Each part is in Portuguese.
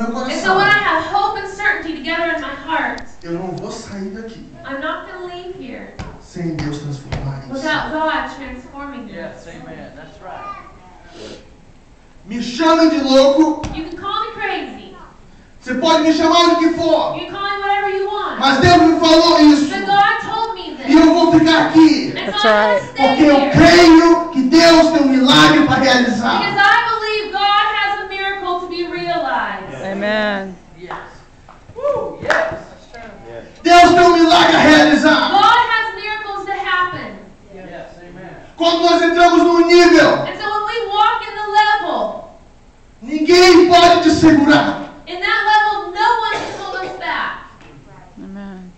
meu And so coração, when I have hope and certainty together in my heart, eu não vou sair daqui I'm not going to leave here sem Deus transformar isso. without God transforming me. Yes, amen. That's right. Me chamem de louco, You can call me crazy. você pode me chamar do que for, You can call me whatever you want. mas Deus me falou isso. But God told me E eu this. vou ficar aqui, And That's right. going to stay porque eu here. creio que Deus tem um milagre para Because realizar. I believe God has a miracle to be realized. Amen. Yes. Woo, yes. That's true. Deus tem um milagre a realizar. God has miracles to happen. Yes, amen. Quando nós entramos num nível, And so when we walk in the level, ninguém pode te segurar. in that level, no one can hold us back. Amen.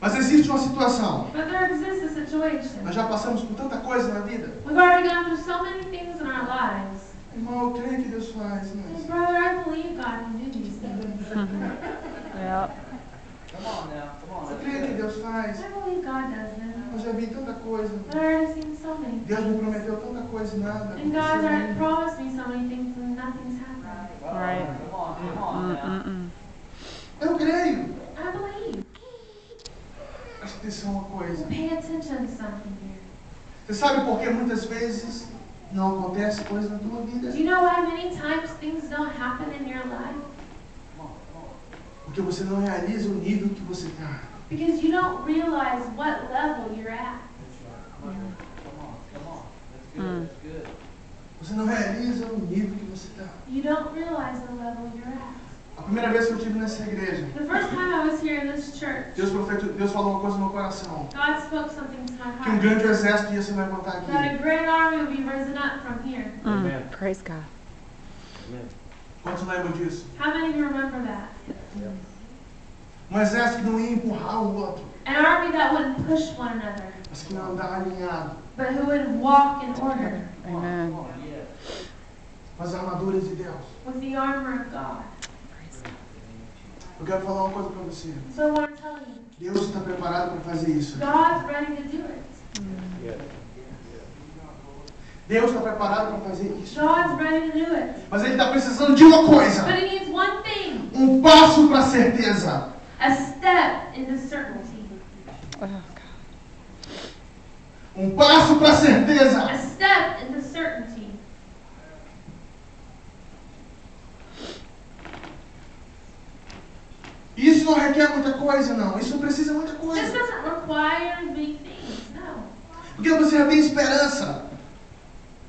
Mas existe uma situação. But there exists a situation. Nós já passamos por tanta coisa na vida. We've already gone through so many things in our lives. Irmão, eu creio que Deus faz. Mas... brother, I believe God can do these things. Yeah. Come on now. Come on. Eu creio que. Deus faz. I believe God does them. Eu já vi tanta coisa. I've already seen so many Deus me prometeu tanta coisa e nada. And already ainda. promised me so many things and nothing's happened. Right. Come on. Come on now. Mm-mm-mm. Eu creio. I believe. Preste atenção uma coisa. Pay attention to something here. Você sabe por que muitas vezes não acontece coisa na tua vida? Do you know why many times things don't happen in your life? Porque você não realiza o nível que você está. Because you don't realize what level you're at. Come on. Come on. That's good. That's good. Você não realiza o nível que você está. You don't realize the level you're at. A primeira vez que eu estive nessa igreja, The first time I was here in this church, Deus, profetou, Deus falou uma coisa no meu coração. God spoke something to my Que um heart. grande exército ia se levantar That aqui. a great army would be risen up from here. Mm. Praise God. Quantos lembram disso? How many of you remember that? Um exército que não ia empurrar o outro, An army that wouldn't push one another, mas que ia andar alinhado but who would walk in order Come. Amen. Come on. Yes. com as armaduras de Deus. with the armor of God. Eu quero falar uma coisa para você. So I want to tell you, Deus está preparado para fazer isso. God's ready to do it. Deus está preparado para fazer isso. God's ready to do it. Mas Ele está precisando de uma coisa. But He needs one thing Um passo para a certeza. a step into certainty. Oh, God. Um passo para a A certeza. step into certainty. Isso não requer muita coisa, não. Isso não precisa muita This coisa. doesn't require big things, no. Porque você já tem esperança.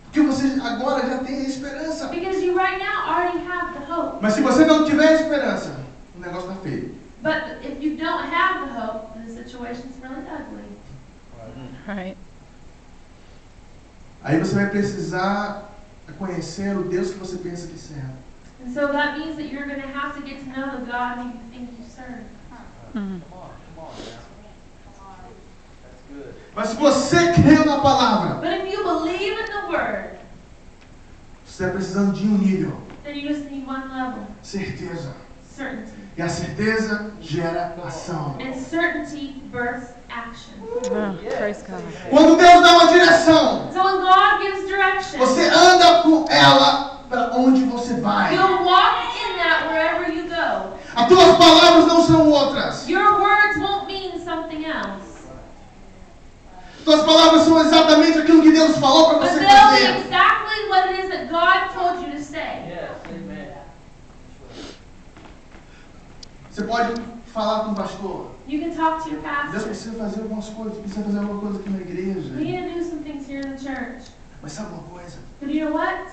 Porque você agora já tem a esperança. Because you right now already have the hope. Mas se você não tiver esperança, o negócio está feio. But if you don't have the hope, then the situation's really ugly. Right. Aí você vai precisar conhecer o Deus que você pensa que serve. And so that means that you're going to have to get to know the God who you think you serve. Mm. Good. Mas se você crê na palavra, But if you believe in the Word, você está precisando de um nível. then you just need one level Certeza. certainty. E a certeza gera ação. And certainty births action. Oh, praise God. Quando Deus dá uma direção, So when God gives direction, você anda com ela para onde você vai. you'll walk in that wherever you go. As tuas palavras não são outras. Your words won't mean something else. Tuas palavras são exatamente aquilo que Deus falou para But você they'll be fazer. exactly what it is that God told you to say. Yes. Amen. Você pode falar com o pastor. You can talk to your Deus pastor. precisa fazer algumas coisas, precisa fazer alguma coisa aqui na We igreja. need to do some things here in the church. Mas sabe uma coisa? But you know what?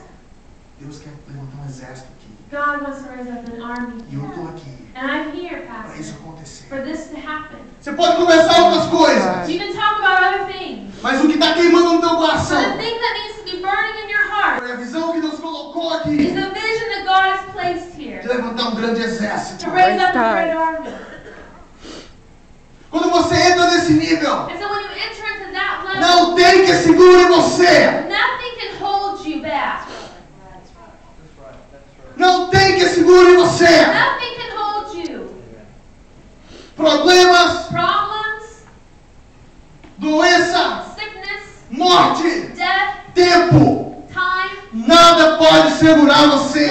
Deus quer levantar um exército aqui. God wants to raise up an army. E eu estou aqui And I'm here, para isso Pastor, acontecer. for this to happen. Você pode começar outras coisas, You can talk about other things. mas o que está queimando no teu But the coração thing that needs to be burning in your heart é a visão que Deus colocou is aqui the vision that God has placed de here levantar um grande Quando você entra nesse nível, And so when you enter into that level, não tem que segure você. nothing can hold you back. That's right. That's right. Não tem que segure você. Nothing can hold you. Problemas, Problems, doença, sickness, morte, death, tempo, time, nada pode pode segurar você.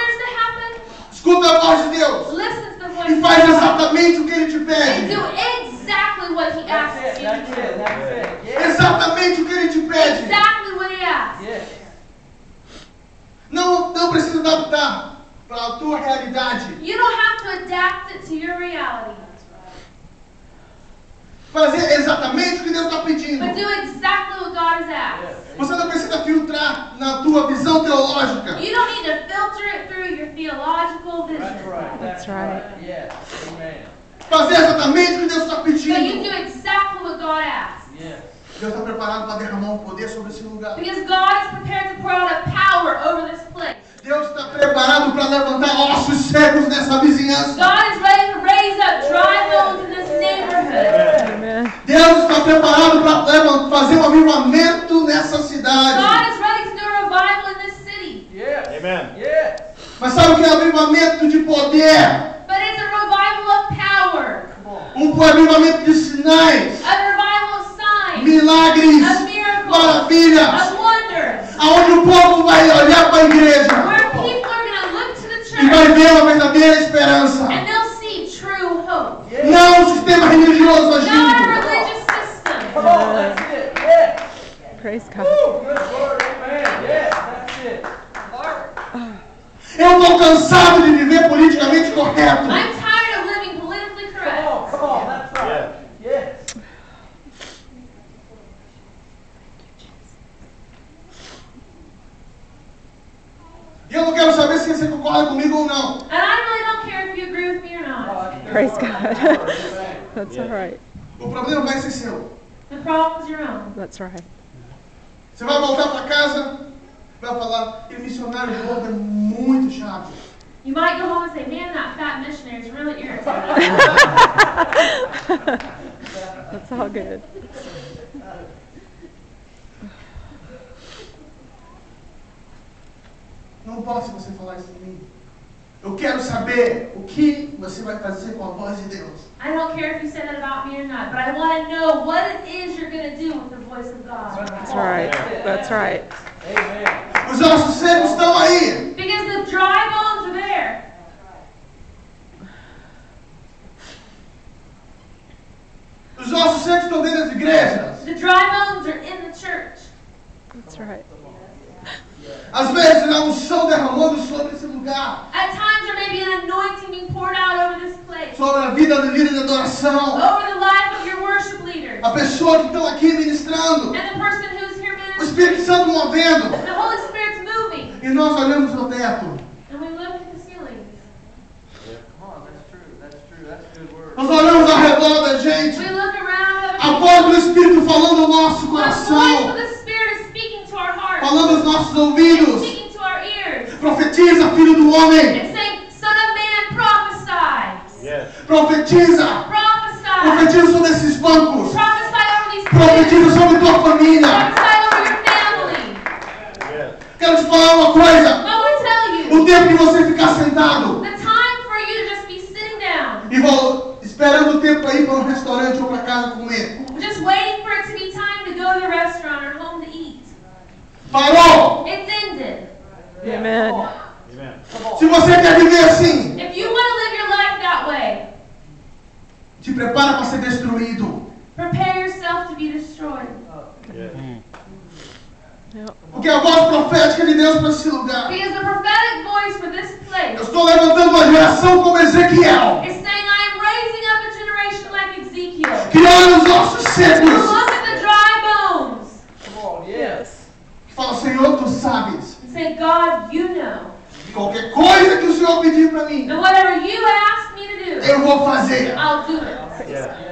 Exatamente o que Ele te pede. Exactly what He asks. Yes. Não, não precisa adaptar para a tua realidade. You don't have to adapt it to your reality, Fazer exatamente o que Deus está pedindo. but do exactly what God has asked. Você não precisa filtrar na tua visão teológica. You don't need to filter it through your theological That's vision, right. That's right. Yes. Amen. Fazer exatamente o que Deus está but you do pedindo. exactly what God asks. Yes. Deus está preparado para derramar um poder sobre esse lugar. Because God is prepared to pour out a power over this place. Deus está preparado para levantar ossos secos nessa vizinhança. God is ready to raise up dry bones in this neighborhood. Amen. Deus está preparado para fazer um avivamento nessa cidade. God is ready to do a revival in this city. Yes. Amen. Yes. Mas sabe o que é avivamento de poder? But it's a revival of power, Um avivamento de sinais, a revival of signs, milagres, of miracles, maravilhas. of wonders, Aonde o povo vai olhar para a igreja where people are going to look to the e vai church ver uma verdadeira esperança. and they'll see true hope. Yes. Não um sistema religioso agindo. Praise God. Eu estou cansado de viver politicamente correto. Praise. God. Good word. Amen. That's all right. O problema vai ser seu. The problem is your own. That's right. Você vai voltar para casa, vai falar, aquele missionário de novo é muito chato. You might go home and say, man, that fat missionary is really irritating. That's all good. Não importa se você falar isso de mim. Eu quero saber o que você vai fazer com a voz de Deus. I don't care if you say that about me or not, but I want to know what it is you're going to do with the voice of God. That's right. That's right. Amen. Os ossos secos estão aí. Because the dry bones are there. Os ossos secos estão dentro das igrejas. The dry bones are in the church. That's right. Às vezes há um som derramando sobre esse lugar. At times there may be an anointing being poured out over this place, Sobre a vida do líder de adoração. over the life of your worship leaders, A pessoa que estão aqui ministrando. and the person who's here O Espírito ministering. Santo movendo. The Holy Spirit's moving, E nós olhamos no teto. and we look at the ceilings. Come on. That's true. That's true. That's good word. Nós olhamos ao redor da gente. We look around A voz do Espírito falando ao nosso the voice of coração. the Spirit is speaking to our hearts, Falando aos nossos ouvidos. speaking to our ears, Profetiza, filho do homem. and saying, Son of man, prophesy. Yes. Profetiza. Profetiza sobre esses bancos. Prophesy over these kids. Profetiza sobre tua família. Prophesy over your family. Yes. Quero te falar uma coisa. O tempo que você ficar sentado the time for you to just be sitting down, e vou esperando o tempo ir para um restaurante ou para casa comer. just waiting for it to be time to go to the restaurant or home to eat. Parou. It's ended. Amen. Se você quer viver assim, If you want to live your life that way, te prepara para ser destruído. prepare yourself to be destroyed. Porque a voz profética de Deus para esse lugar. Because the prophetic voice for this place Eu estou levantando uma geração como Ezequiel. is saying, I am raising up a generation like Ezekiel. Que olha os ossos To secos. look at the dry bones Come on. Yes. Fala, Senhor, tu sabes. and say, God, you know. Qualquer coisa que o Senhor pedir para mim, And whatever you ask eu vou fazer. I'll do it. Yes.